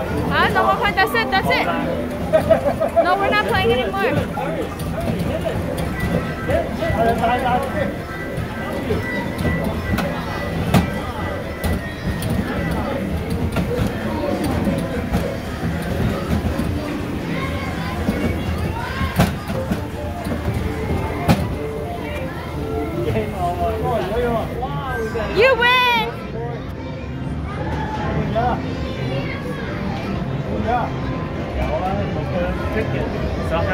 Ah, no more point. That's it. That's it. No, we're not playing anymore. You win! Dạ. Dạ, yeah.